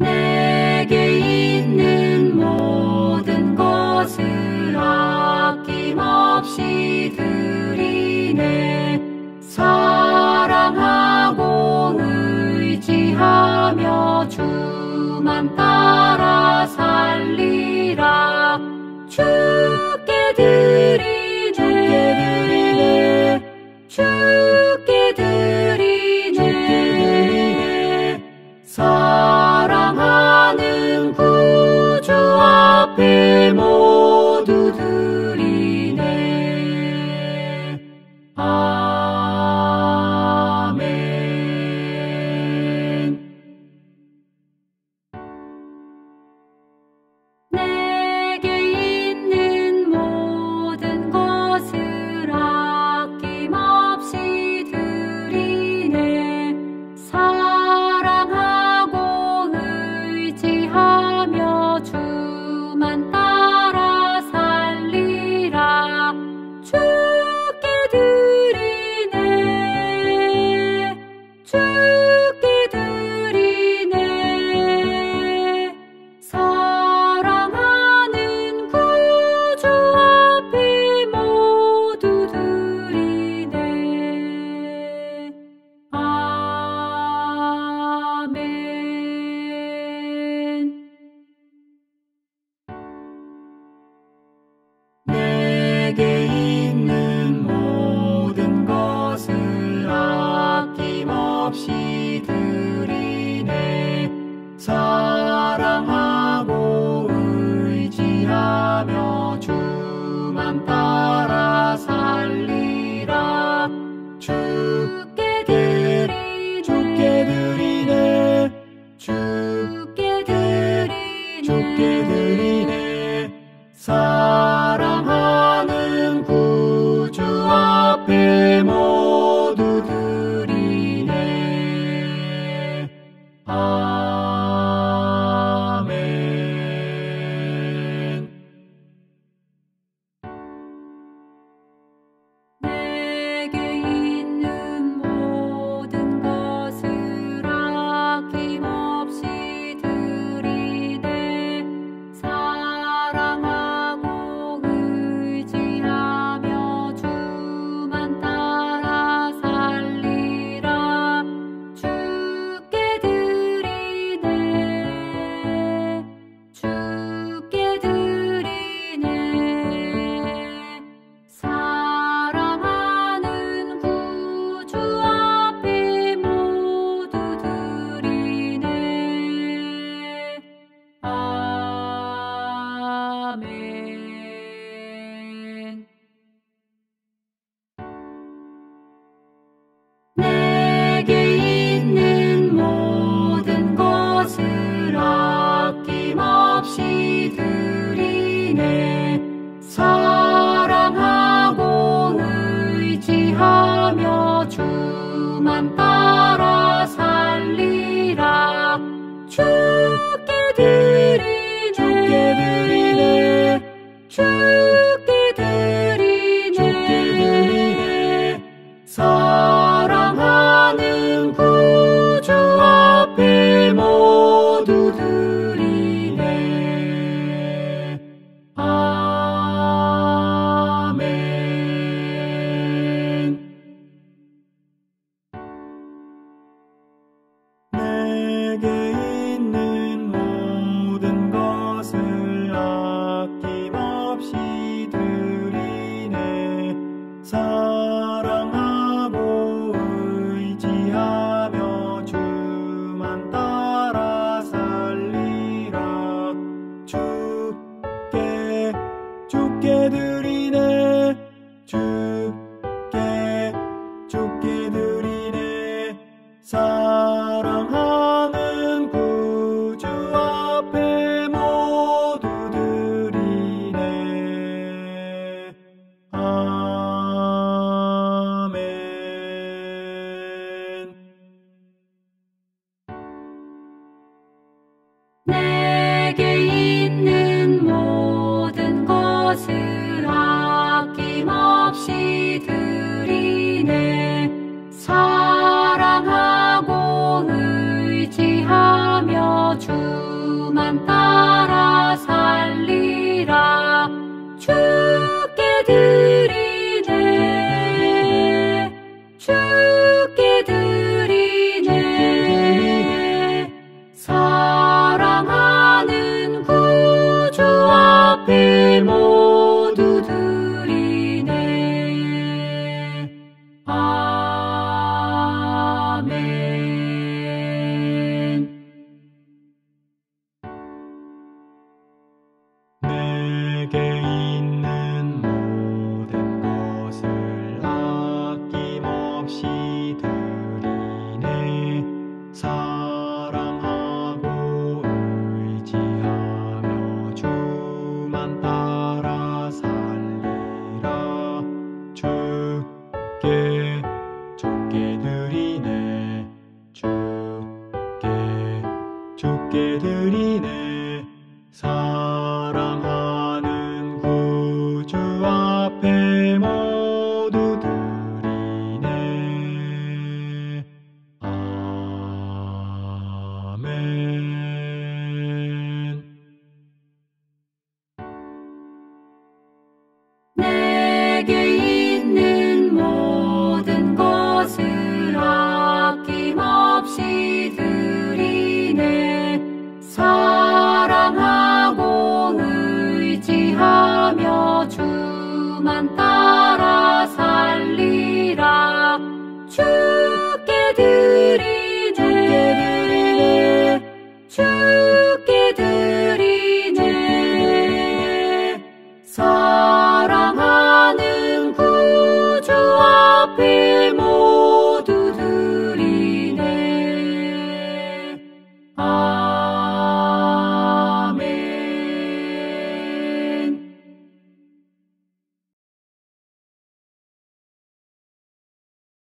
내게 있는 모든 것을 아낌없이 드리네. 사랑하고 의지하며 주만 따라 살리라. 주께 드리네. 주께 드리네. 주께 드리네 Hemos 것을 아낌없이 드리네. 사랑하고 의지하며 주만 따라 살리라. 주께 드리네. 주께 드리네. 주 Música